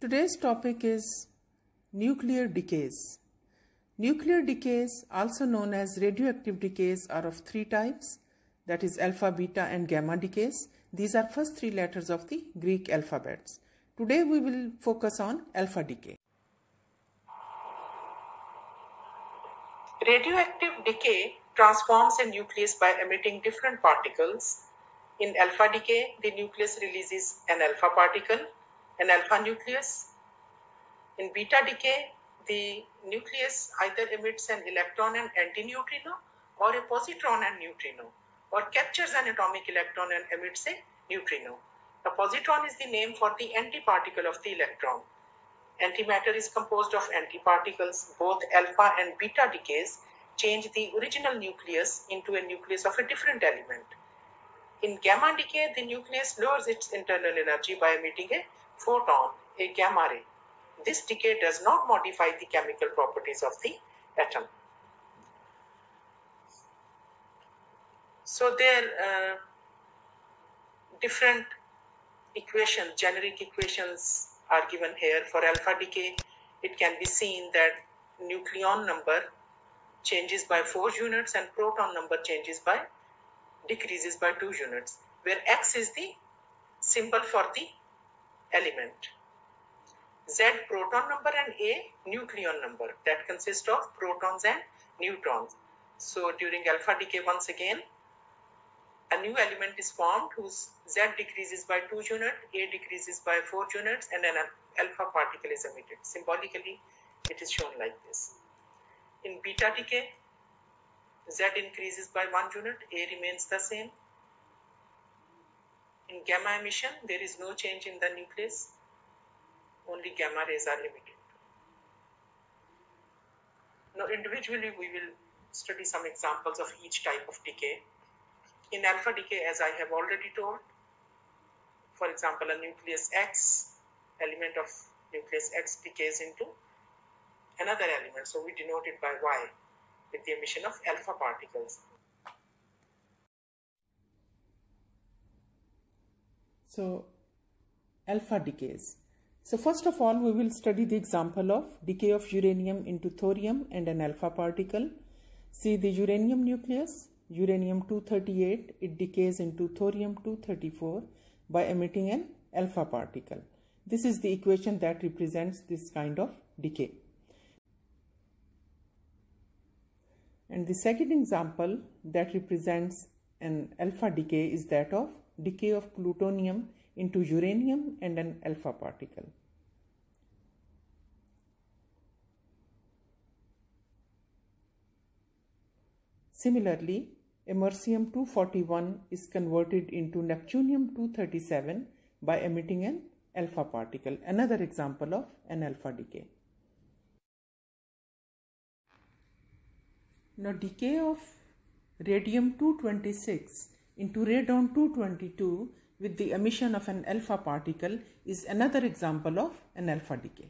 Today's topic is nuclear decays. Nuclear decays, also known as radioactive decays, are of three types that is alpha, beta, and gamma decays. These are first three letters of the Greek alphabets. Today we will focus on alpha decay. Radioactive decay transforms a nucleus by emitting different particles. In alpha decay, the nucleus releases an alpha particle, an alpha nucleus. In beta decay, the nucleus either emits an electron and antineutrino or a positron and neutrino or captures an atomic electron and emits a neutrino. The positron is the name for the antiparticle of the electron. Antimatter is composed of antiparticles. Both alpha and beta decays change the original nucleus into a nucleus of a different element. In gamma decay, the nucleus lowers its internal energy by emitting a photon, a gamma ray. This decay does not modify the chemical properties of the atom. So there are uh, different equations, generic equations are given here. For alpha decay, it can be seen that nucleon number changes by 4 units and proton number changes by decreases by 2 units, where x is the symbol for the element. Z proton number and A nucleon number that consists of protons and neutrons. So during alpha decay once again a new element is formed whose Z decreases by 2 units, A decreases by 4 units and an alpha particle is emitted. Symbolically it is shown like this. In beta decay Z increases by 1 unit, A remains the same. In gamma emission there is no change in the nucleus only gamma rays are emitted. Now individually we will study some examples of each type of decay. In alpha decay as I have already told, for example a nucleus X, element of nucleus X decays into another element so we denote it by Y with the emission of alpha particles. So alpha decays. So first of all, we will study the example of decay of uranium into thorium and an alpha particle. See the uranium nucleus, uranium-238, it decays into thorium-234 by emitting an alpha particle. This is the equation that represents this kind of decay. And the second example that represents an alpha decay is that of decay of plutonium into uranium and an alpha particle. Similarly, americium 241 is converted into neptunium 237 by emitting an alpha particle, another example of an alpha decay. Now decay of radium 226 into radon 222 with the emission of an alpha particle is another example of an alpha decay.